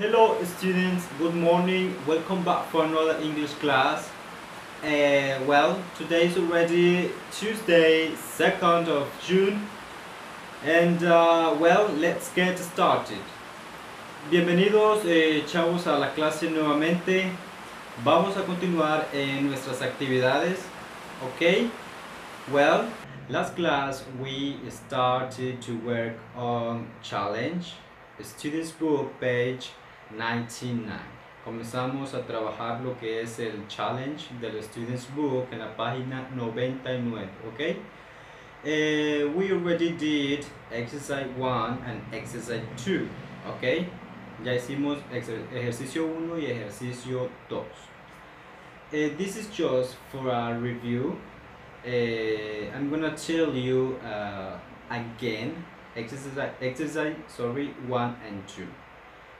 Hello students, good morning, welcome back for another English class. Uh, well, today is already Tuesday, 2nd of June, and uh, well, let's get started. Bienvenidos eh, chavos a la clase nuevamente. Vamos a continuar en nuestras actividades, ok? Well, last class we started to work on challenge, students book page 99. Comenzamos a trabajar lo que es el challenge del students book en la página 99, ok? Eh, we already did exercise 1 and exercise 2, ok? Ya hicimos ejer- ejercicio 1 y ejercicio 2. Eh, this is just for a review. Eh, I'm gonna tell you uh, again exercise, exercise sorry, 1 and 2.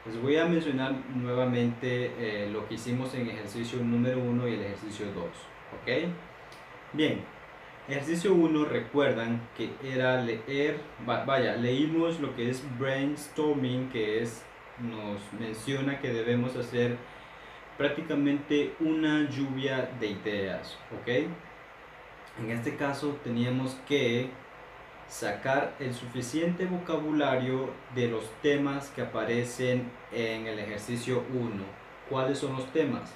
Les voy a mencionar nuevamente eh, lo que hicimos en ejercicio número 1 y el ejercicio 2. ¿Ok? Bien, ejercicio 1 recuerdan que era leer, va- vaya, leímos lo que es brainstorming, que es, nos menciona que debemos hacer prácticamente una lluvia de ideas. ¿Ok? En este caso teníamos que sacar el suficiente vocabulario de los temas que aparecen en el ejercicio 1. ¿Cuáles son los temas?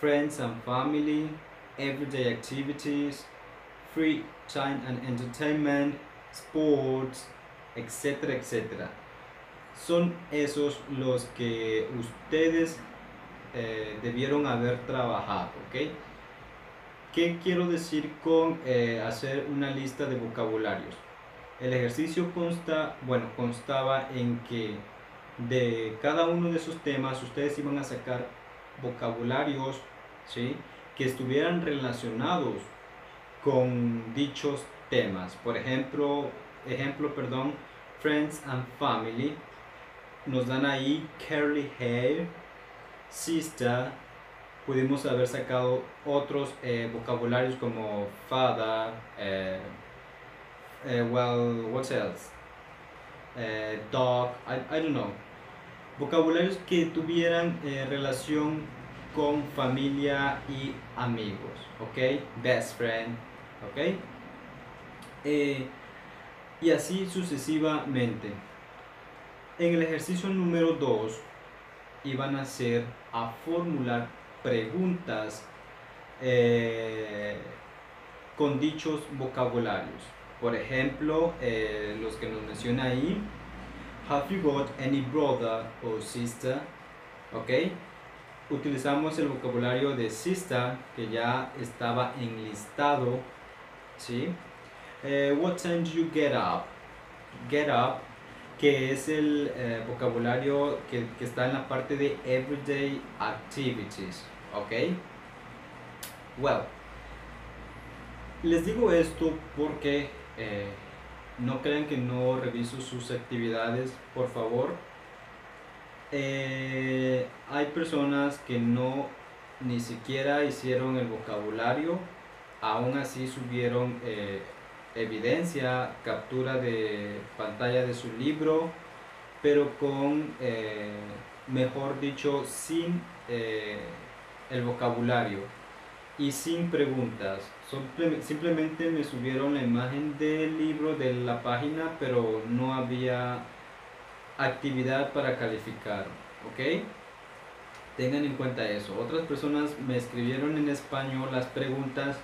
Friends and family, everyday activities, free time and entertainment, sports, etcétera, etcétera. Son esos los que ustedes eh, debieron haber trabajado, ¿ok? ¿Qué quiero decir con eh, hacer una lista de vocabularios? El ejercicio consta, bueno, constaba en que de cada uno de esos temas ustedes iban a sacar vocabularios, ¿sí? Que estuvieran relacionados con dichos temas. Por ejemplo, ejemplo, perdón, friends and family. Nos dan ahí curly hair, sister, pudimos haber sacado otros eh, vocabularios como father, eh, eh, well, what else? Eh, dog, I, I don't know. Vocabularios que tuvieran eh, relación con familia y amigos, ¿ok? Best friend, ¿ok? Y así sucesivamente. En el ejercicio número 2 iban a hacer a formular preguntas eh, con dichos vocabularios. Por ejemplo, eh, los que nos menciona ahí, Have you got any brother or sister? ¿Ok? Utilizamos el vocabulario de sister que ya estaba enlistado. ¿Sí? Eh, what time do you get up? Get up, que es el vocabulario que, que está en la parte de everyday activities. ¿Ok? Well, les digo esto porque eh, no crean que no reviso sus actividades, por favor. Eh, hay personas que no ni siquiera hicieron el vocabulario, aún así subieron eh, evidencia, captura de pantalla de su libro, pero con, mejor dicho, sin el vocabulario y sin preguntas. Simple- simplemente me subieron la imagen del libro de la página, pero no había actividad para calificar. ¿Ok? Tengan en cuenta eso. Otras personas me escribieron en español las preguntas.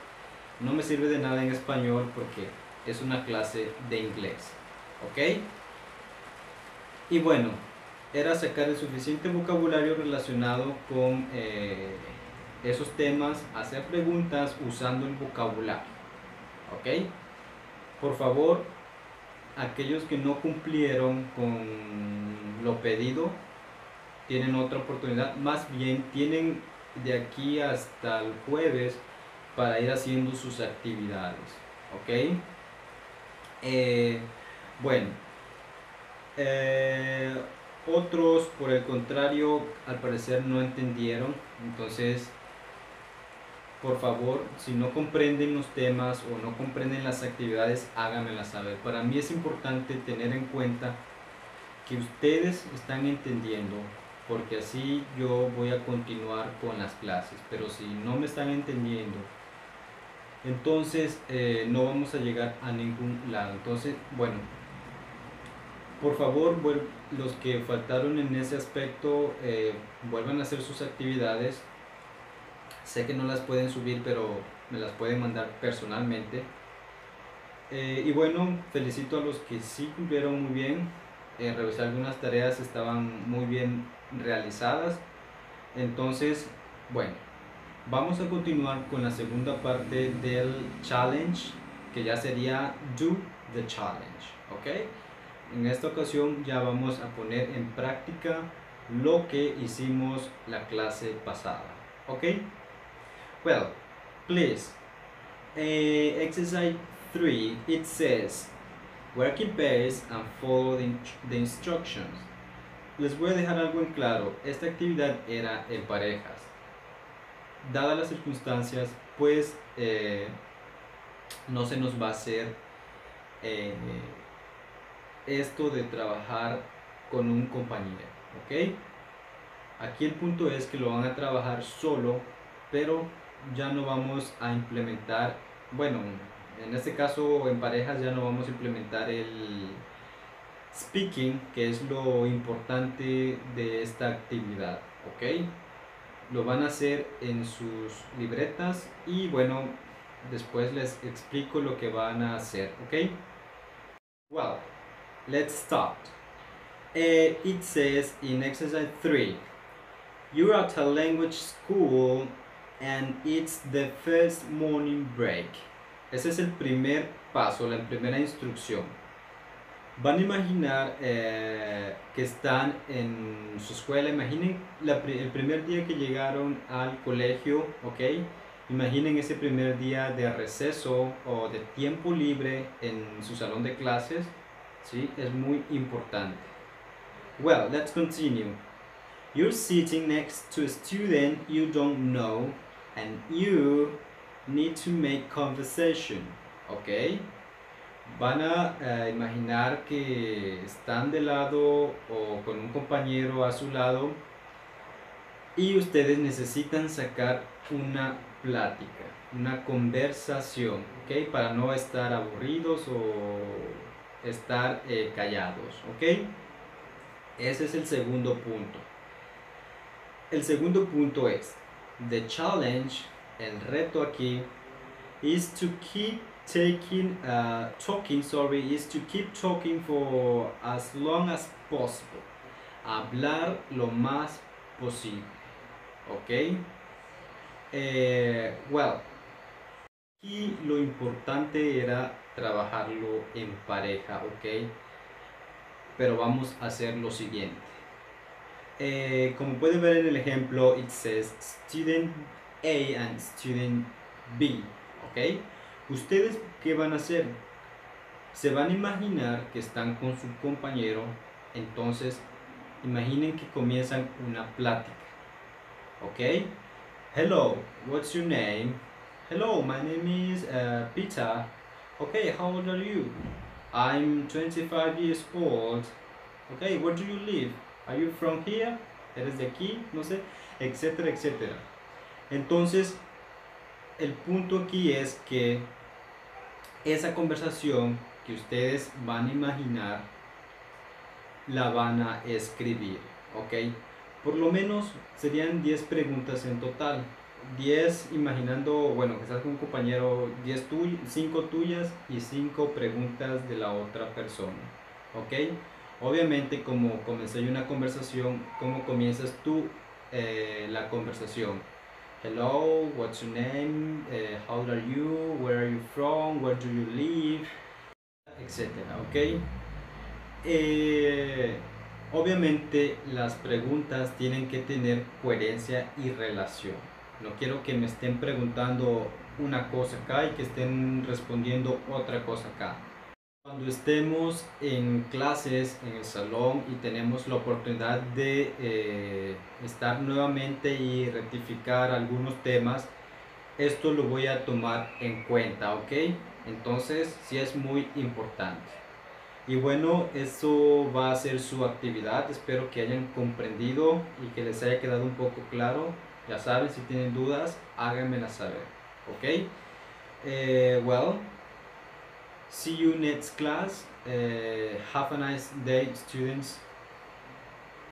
No me sirve de nada en español porque es una clase de inglés. ¿Ok? Y bueno, era sacar el suficiente vocabulario relacionado con eh, esos temas, hacer preguntas usando el vocabulario. ¿Ok? Por favor, aquellos que no cumplieron con lo pedido, tienen otra oportunidad. Más bien, tienen de aquí hasta el jueves para ir haciendo sus actividades. ¿Ok? Eh, bueno. Eh, otros, por el contrario, al parecer no entendieron. Entonces, por favor, si no comprenden los temas o no comprenden las actividades, háganmelas saber. Para mí es importante tener en cuenta que ustedes están entendiendo porque así yo voy a continuar con las clases. Pero si no me están entendiendo, entonces eh, no vamos a llegar a ningún lado. Entonces, bueno, por favor, los que faltaron en ese aspecto, eh, vuelvan a hacer sus actividades. Sé que no las pueden subir, pero me las pueden mandar personalmente. Eh, y bueno, felicito a los que sí cumplieron muy bien. Eh, revisar algunas tareas estaban muy bien realizadas. Entonces, bueno, vamos a continuar con la segunda parte del challenge, que ya sería do the challenge, ¿ok? En esta ocasión ya vamos a poner en práctica lo que hicimos la clase pasada, ¿ok? Well, please, uh, exercise 3, it says, work in pairs and follow the, instructions. Les voy a dejar algo en claro, esta actividad era en parejas. Dadas las circunstancias, pues eh, no se nos va a hacer eh, esto de trabajar con un compañero, ¿ok? Aquí el punto es que lo van a trabajar solo, pero ya no vamos a implementar, bueno, en este caso en parejas ya no vamos a implementar el speaking, que es lo importante de esta actividad, ¿ok? Lo van a hacer en sus libretas y bueno, después les explico lo que van a hacer, ¿ok? Well, let's start. Uh, it says in exercise 3, you're at a language school and it's the first morning break. Ese es el primer paso, la primera instrucción. Van a imaginar eh, que están en su escuela, imaginen el primer día que llegaron al colegio, ¿ok? Imaginen ese primer día de receso o de tiempo libre en su salón de clases ¿sí? Es muy importante. Well, let's continue. You're sitting next to a student you don't know and you need to make conversation, ¿ok? Van a uh, imaginar que están de lado o con un compañero a su lado y ustedes necesitan sacar una plática, una conversación, ¿ok? Para no estar aburridos o estar eh, callados, ¿ok? Ese es el segundo punto. El segundo punto es, the challenge, el reto aquí, is to keep taking, uh, talking, sorry, is to keep talking for as long as possible. Hablar lo más posible, ¿ok? Eh, well, y lo importante era trabajarlo en pareja, ¿ok? Pero vamos a hacer lo siguiente. Eh, como pueden ver en el ejemplo, it says student A and student B, ¿ok? Ustedes, ¿qué van a hacer? Se van a imaginar que están con su compañero, entonces imaginen que comienzan una plática, ¿ok? Hello, what's your name? Hello, my name is uh, Peter. Okay, how old are you? I'm 25 years old. Okay, where do you live? Are you from here? ¿Eres de aquí? No sé, etcétera, etcétera. Entonces, el punto aquí es que esa conversación que ustedes van a imaginar la van a escribir, ¿ok? Por lo menos serían 10 preguntas en total. 10 imaginando, bueno, que estás con un compañero, 10 5 tuyas y 5 preguntas de la otra persona. ¿Ok? Obviamente, como comencé una conversación, ¿cómo comienzas tú eh, la conversación? Hello, what's your name? Uh, how old are you? Where are you from? Where do you live? Etcétera, ¿ok? Eh, obviamente las preguntas tienen que tener coherencia y relación. No quiero que me estén preguntando una cosa acá y que estén respondiendo otra cosa acá. Cuando estemos en clases, en el salón y tenemos la oportunidad de eh, estar nuevamente y rectificar algunos temas, esto lo voy a tomar en cuenta, ¿ok? Entonces, sí es muy importante. Y bueno, eso va a ser su actividad. Espero que hayan comprendido y que les haya quedado un poco claro. Ya saben, si tienen dudas, háganmela saber, ¿ok? Eh, well, See you next class. Uh, have a nice day, students.